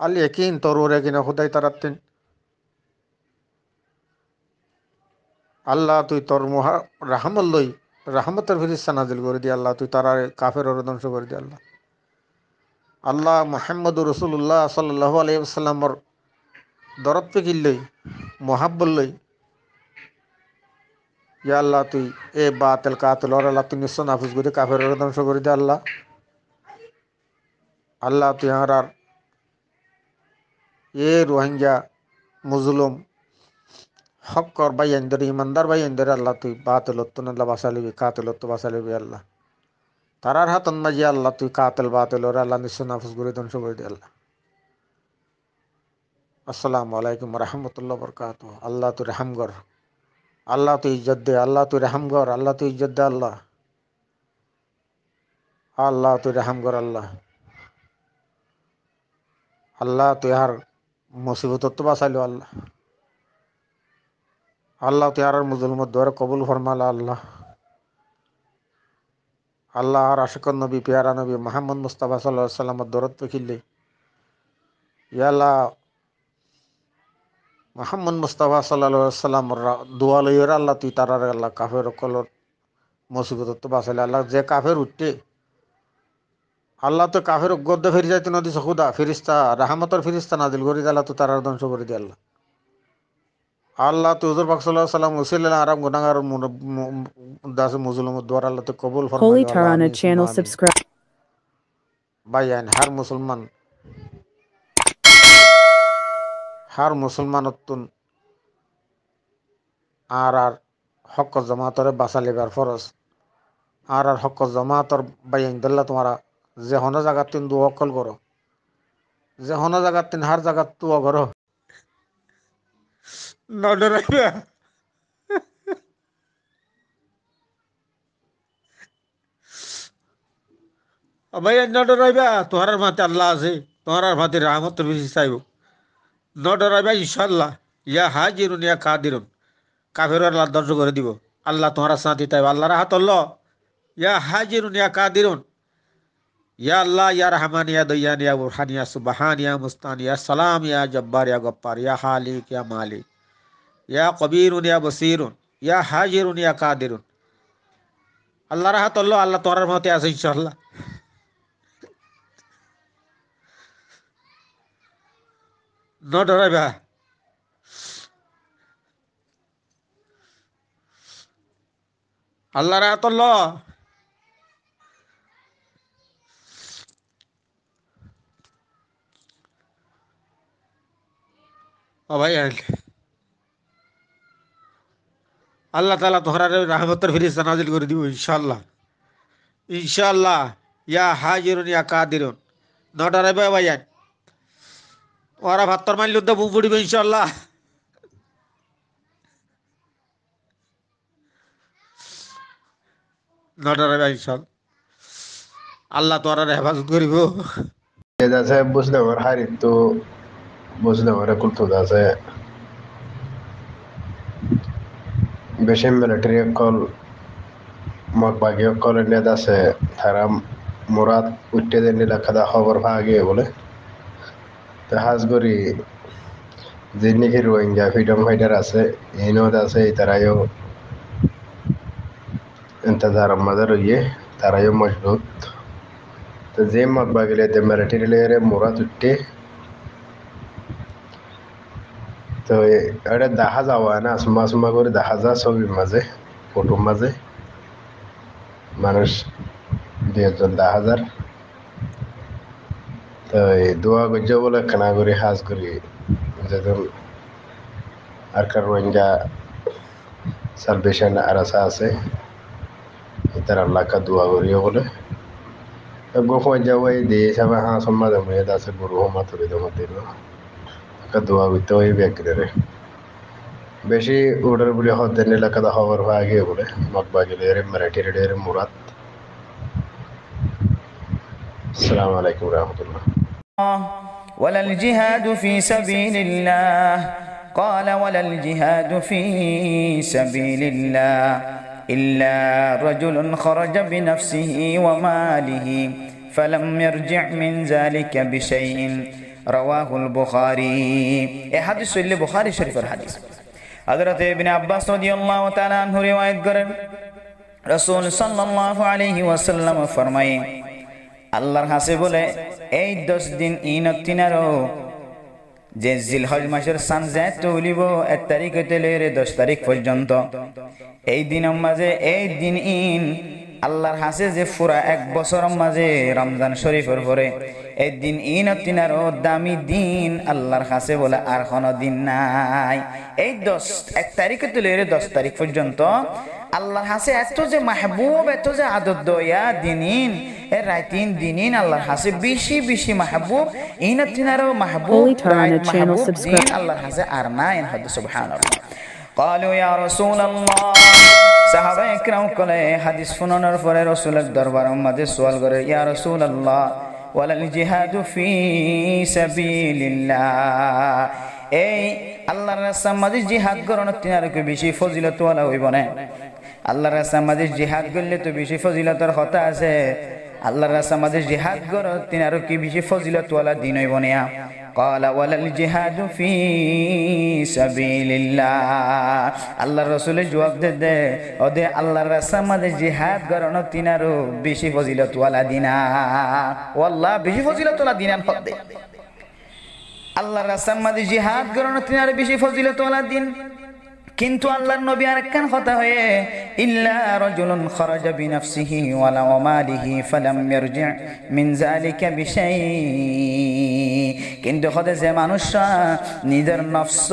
আল একিন তরুরে কিনা খুদাই তারাত্তিন আল্লাহ তুই তোর মহা রাহমত লই রাহমতের ফিরিস্তা নাজিল করে দি আল্লাহ তুই তারা কাফের ধ্বংস করে দি আল্লাহ আল্লাহ মোহাম্মদ রসুল্লাহ সাল্লাহ আলাইসাল্লামর দরদ পেকিল লই মহাব্বল লই ইয়া আল্লাহ তুই এ বাতেল কাতল আর আল্লাহ তুই নিশ্চয় নাফিস করে কাফের ধ্বংস করে দে আল্লাহ আল্লাহ তুই আর এ রোহিঙ্গা, মুজলুম হকর ভাই এন্দর ইমানদার ভাই এন্দর আল্লাহ তুই বা বাতিলত্ব আল্লাহ বাসালিবি কাতিলত্ব বাসালিবি আল্লাহ। তারার হাতন মাঝি আল্লাহ তুই কাতেল, বাতিল ওরা আল্লাহ নিশ্চয় নাফুস করে ধ্বংস করে দে আল্লাহ। আসসালামু আলাইকুম রহমতুল্লাহ বরকাত আল্লাহ তুই রেহাম কর। আল্লাহ তুই ইজ্জত দে, আল্লাহ তুই রেহাম কর, আল্লাহ তুই ইজ্জত দে আল্লাহ। আল্লাহ তুই রেহাম কর আল্লাহ। আল্লাহ তুই আর মুসিবত তো বাঁচাইলো আল্লাহ। আল্লাহ তুই আর মুজলমত দোয়ারে কবুল ফরমালা আল্লাহ। আল্লাহ আর আশিকর নবী, পেয়ারা নবী মোহাম্মদ মুস্তাফা সাল্লাহ সাল্লামর দরদ পেখিলে ইয়াল্লাহ মোহাম্মদ মুস্তাফা সাল্লাহ সাল্লামর দোয়া আল্লাহ, তুই তারার আল্লাহ কাফের কলর মুসিবত তো বাঁচাইলে। আল্লাহ যে কাফের উঠতে আল্লাহ তো কাফের গদ্য ফিরে যাইতে নদী সকুদা ফিরিস্তা রাহামতর ফিরিস্তা নাদিল করে আল্লাহ তো তারার ধ্বংস করে দিয়ে আল্লাহ। আল্লাহ তো হুজুর পাক সাল্লাল্লাহু আলাইহি ওয়াসাল্লাম আরাম গুনাহগার দাস মুজলুম দ্বার আল্লাহ তো কবুল ফরমায় Tarana channel subscribe. ভাইয়ান হার মুসলমান। হার মুসলমানতুন আর আর হক জমাতরে বাসা লিবার ফরজ। আর আর হক জমাতর বাইয়ান দল্লা তোমারা যে হন জায়গাত তিন দু অকল করো যে হন জায়গাত তিন হার জায়গাত তু করো নডরাইবা ভাই নডরাইবা তোমার মাতে আল্লাহ আছে তোমার মাতে রহমত বেশি চাইব। নডরাইবা ইনশাল্লাহ ইয়া হাজিরুন ইয়া কাদিরুন কাফের আল্লাহ ধ্বংস করে দিব। আল্লাহ তোমার সাথে তাইব আল্লাহর হাত ইয়া হাজিরুন ইয়া কাদিরুন ইয়া আল্লাহ ইয়া রহমান ইয়া দয়ান ইয়া বুরহান ইয়া সুবহান ইয়া মুস্তান ইয়া সালাম ইয়া জব্বার ইয়া গপ্পার ইয়া হালিক ইয়া মালিক ইয়া কবিরুন ইয়া বসিরুন ইয়া হাজিরুন ইয়া কাদিরুন আল্লাহর হাত আল্লাহ আল্লাহ তোমার মতে আছে ইনশাল্লাহ ন ডরাইবা আল্লাহর হাত আল্লাহ ও ভাই আল্লাহ তালা তোহরার রাহমতের ফিরিস্তা নাজিল করে দিব ইনশাল্লাহ ইনশাল্লাহ ইয়া হাজিরুন, ইয়া কাদিরুন। নটা রে ভাইয়ান ওরা ভাত্তর মাইল উদ্দা বুক পড়িবে ইনশাল্লাহ নটা রে ভাই ইনশাল্লাহ আল্লাহ তোরা হেফাজত করিব। আছে বুঝলে আমার হারিত তো বুঝলাম ওরা কুলতুদ আছে বেশি মিলিটারি অকল মগবাগী অকল নেদ আছে তারা মোরাদ উঠতে লেখাদা খবর ভাগে বলে। তো হাজগরি যে নাকি রোহিঙ্গা ফ্রিডম ফাইটার আছে এই নদ আছে তারাইও انتظار مدر یہ تارا یو مضبوط تو زیم مقبا کے لیے میرٹی তো এটা দেখা যাওয়া না? আসমা আসমা করে দেখা যায় ছবির মাঝে, ফটোর মাঝে। মানুষ দুই একজন দেখা যার। তো এই দোয়া গজ্জ বলে খানা করে, হাজ করি, যেজন আর কার রোহিঙ্গা সালভেশন আর আসা আছে ইতার আল্লাহ কা দোয়া করিও বলে। গোফন যাওয়াই দিয়ে হিসাবে হাঁ সম্মাদ আছে গরু হমা তুলে দমা দিল السلام عليكم ورحمة الله ولا الجهاد في سبيل الله قال ولا الجهاد في سبيل الله إلا رجل خرج بنفسه وماله فلم يرجع من ذلك بشيء রাওয়াহুল বুখারী। এই হাদিস সহিহ বুখারী শরীফের হাদিস। হযরত ইবনে আব্বাস রাদিয়াল্লাহু তাআলা আনহু রিওয়ায়াত করেন, রাসূল সাল্লাল্লাহু আলাইহি ওয়াসাল্লাম ফরমায়ে, আল্লাহর হাসে বলে, এই দশ দিন ইনত তিনারও, যে জিলহজ মাসের সান যায় তুলিব, এক তারিখ হইতে লইরে দশ তারিখ পর্যন্ত। এই দিনের মাঝে এই দিন ইন আল্লাহর হাসে যে ফুরা এক বছরের মাঝে রমজান শরীফের পরে এই দিন ইন তিনার ও দামি দিন আল্লাহর হাসে বলে আর কোনো দিন নাই এই দশ এক তারিখ হইতে লইরে দশ তারিখ পর্যন্ত আল্লাহর হাসে এত যে মাহবুব এত যে আদর দয়া দিনিন এ রাইতিন দিনিন আল্লাহর হাসে বেশি বেশি মাহবুব ইন তিনারও মাহবুব Holy Tarana রাইত channel মাহবুব subscribe. দিন আল্লাহর হাসে আর নাই হদ সুবহানাল্লাহ قالوا يا رسول الله সাহাবা একরাম কলে হাদিস শুনানোর পরে রসুলের দরবার মাঝে সোয়াল করে, ইয়া রসুল আল্লাহ ওয়ালাল জিহাদু ফি সাবিলিল্লাহ। এই আল্লাহর রাস্তার মাঝে জিহাদ করানোর তিনার কি বেশি ফজিলত ওয়ালা হইব না। আল্লাহর রাস্তার মাঝে জিহাদ করলে তো বেশি ফজিলতর কথা আছে। আল্লাহর রাস্তার মাঝে জিহাদ করো, তিনার কি বেশি ফজিলত ওয়ালা দিন হইব না। قال ولا الجهاد في سبيل الله আল্লাহর রাসূলের জবাব দে দে ওদে আল্লাহর রাস্তার মধ্যে জিহাদ করানো তিনারও বেশি ফজিলত ওয়ালা দিনা ওয়াল্লাহ বেশি ফজিলত ওয়ালা দিনান হদে আল্লাহর রাস্তার মধ্যে জিহাদ করানো তিনার বেশি ফজিলত ওয়ালা দিন কিন্তু আল্লাহর নবী আরেকখান কথা হয়ে, ইল্লা রাজুলুন খারাজা বিনাফসিহি ওয়ালা ওয়ামালিহি ফালাম ইয়ারজি মিন যালিকা বিশাই। কিন্তু হতে যে মানুষরা নিজের নফস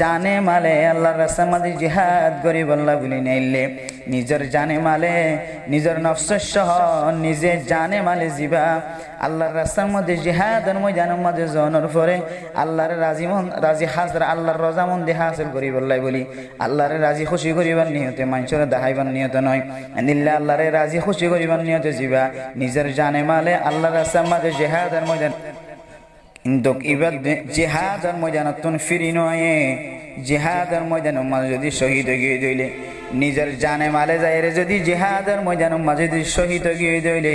জানে মালে, আল্লাহর রাস্তার মধ্যে জিহাদ করিব আল্লাহ বলি নাইলে। নিজের জানে মালে, নিজের নফস সহ নিজে জানে মালে জিবা। আল্লাহর রাস্তার মধ্যে জিহাদের ময়দানের মধ্যে জনের পরে আল্লাহর রাজি মন, রাজি হাজরা, আল্লাহর রজা মন দেহা হাসিল করি বললাই বলি। আল্লাহর রাজি খুশি করিবার নিয়তে মানুষের দেখাইবার নিয়ত নয়। নিল্লা আল্লাহর রাজি খুশি করিবার নিয়তে জিবা, নিজের জানে মালে আল্লাহর রাস্তার মধ্যে জিহাদের ময়দান। কিন্তু এবার জেহাদের ময়দানতন ফিরি নয়। জেহাদের ময়দানের মাঝে যদি শহীদ গিয়ে দইলে, নিজের জানে মালে যায় রে যদি জেহাদের ময়দানের মাঝে যদি শহীদ গিয়ে দইলে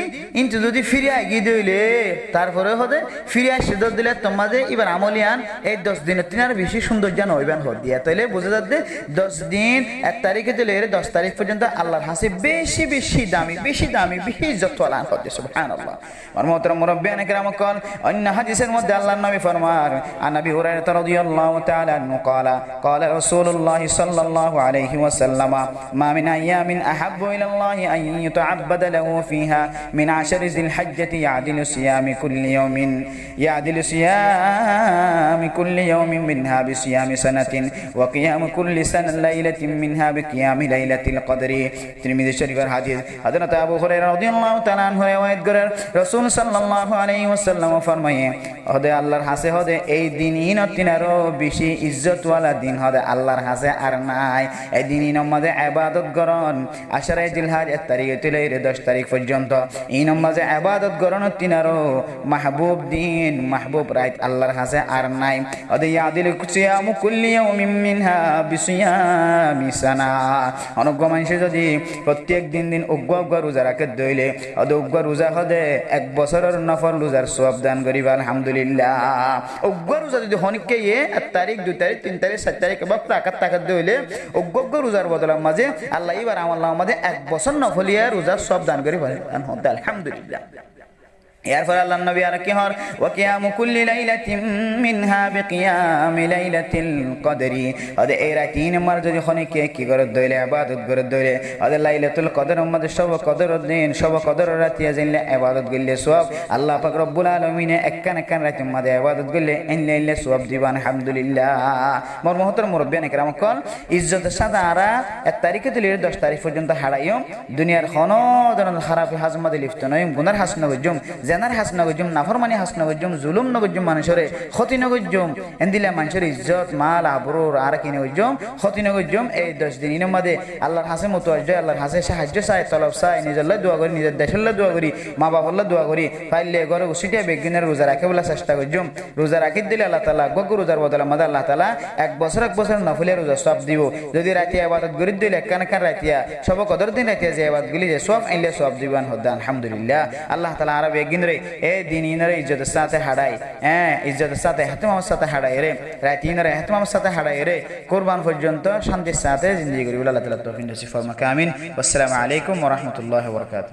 ইন্তু যদি ফিরে আগিয়ে দিলে তারপরে হদে ফিরে আসে দশ দিলে তোমাদের এবার আমলিয়ান এই দশ দিনের তিনার বেশি সৌন্দর্য নইবান হয়ে দিয়া তাইলে বোঝা যাচ্ছে দশ দিন এক তারিখে দিলে এর দশ তারিখ পর্যন্ত আল্লাহর হাসে বেশি বেশি দামি বেশি দামি বেশি যত আলান হতে সুবহানাল্লাহ আমার মোহতরম মুরব্বিয়ান کرام قال ان হাদিসের মধ্যে আল্লাহর নবী ফরমান عن ابي هريره رضي الله تعالى عنه قال قال رسول الله صلى الله عليه وسلم ما من ايام احب الى الله ان يتعبد له فيها من عشر ذي الحجه يعدل صيام كل يوم يعدل صيام كل يوم منها بصيام سنه وقيام كل سنه ليله منها بقيام ليله القدر ترمذي شريف الحديث حضرت ابو هريره رضي الله تعالى عنه روايت করেন রাসূল সাল্লাল্লাহু আলাইহি ওয়াসাল্লাম ফরমায়ে হদে আল্লাহর হাসে হদে এই দিন ইন তিনারও বেশি ইজ্জতওয়ালা দিন হদে আল্লাহর হাসে আর নাই এই দিন ইন মাঝে ইবাদত করন আশারে জিলহাজ এক তারিখ থেকে দশ তারিখ পর্যন্ত ইন মাঝে ইবাদত করন তিনারও মাহবুব দিন, মাহবুব রাইত আল্লাহর হাসে আর নাই। হদে ইয়াদিল সিয়াম কুল্লি ইয়াউমিন মিনহা বিসিয়ামি সানা। মানুষে যদি প্রত্যেক দিন দিন উগ্র উগ্র রোজা রাখে দইলে হদে উগ্র রোজা হদে এক বছরের নফর রোজার সব দান করিবা, আলহামদুলিল্লাহ। উগ্র রোজা যদি হনিককে ইয়ে এক তারিখ, দুই তারিখ, তিন তারিখ সাত তারিখ বা টাকার টাকা দইলে উগ্র উগ্র রোজার বদলার মাঝে আল্লাহ এবার আমার মাঝে এক বছর নফলিয়া রোজার সব দান করিবা আলহামদুলিল্লাহ এরপর আল্লাহ নবী আর কি হর ওয়া কিয়ামু কুল্লি লাইলাতিন মিনহা বিকিয়ামি লাইলাতিল কদরি আদে এই রাত তিন নম্বর যদি খনিকে কি করে দইলে ইবাদত করে দইলে আদে লাইলাতুল কদর মধ্যে সব কদর দিন সব কদর রাতি জিনলে ইবাদত গইলে সব আল্লাহ পাক রব্বুল আলামিন একখান একখান রাত মধ্যে ইবাদত গইলে এনলে এনলে সব দিবান আলহামদুলিল্লাহ মোর মহতর মুরব্বিয়ান کرام কল ইজ্জত সাদা আরা এক তারিখে দিলে 10 তারিখ পর্যন্ত হারাইম দুনিয়ার কোনো ধরনের খারাপ হাজমাদে লিপ্ত নয় গুনার হাসন গজম জেনার হাস নগজুম, নাফরমানি হাস নগজুম, জুলুম নগজুম মানুষের ক্ষতি নগজুম। এন্দিলে মানুষের ইজ্জত, মাল, আবরুর আর কি নগজুম, ক্ষতি নগজুম এই দশ দিন ইনের মধ্যে। আল্লাহর হাসে মতোয়াজ্য আল্লাহর হাসে সাহায্য চাই তলব চাই নিজের দোয়া করি, নিজের দেশের দোয়া করি, মা বাবার দোয়া করি, পাইলে ঘরে উচিটিয়া বেগিনের রোজা রাখে বলে চেষ্টা করছুম রোজা রাখি দিলে আল্লাহ তালা গগু রোজার বদলে আমাদের আল্লাহ তালা এক বছর এক বছর নফলে রোজা সব দিব। যদি রাতিয়া আবাদত গরিব দিলে একখান একখান রাতিয়া সব কদর দিন রাতিয়া যে আবাদ গুলি যে সব আইলে সব দিবান হদ্দা, আলহামদুলিল্লাহ। আল্লাহ তালা আরব একদিন রে এ দিন ইনরে ইজ্জতের সাথে হাড়াই। হ্যাঁ ইজ্জতের সাথে হেতমামের সাথে হাড়াই রে। রাত ইনরে হেতমামের সাথে হাড়াই রে। কোরবান পর্যন্ত শান্তির সাথে জিন্দগি করি বলে আল্লাহ তালা তফিন ফরমা কামিন আসসালামু আলাইকুম ওরহমতুল্লাহ বরকাত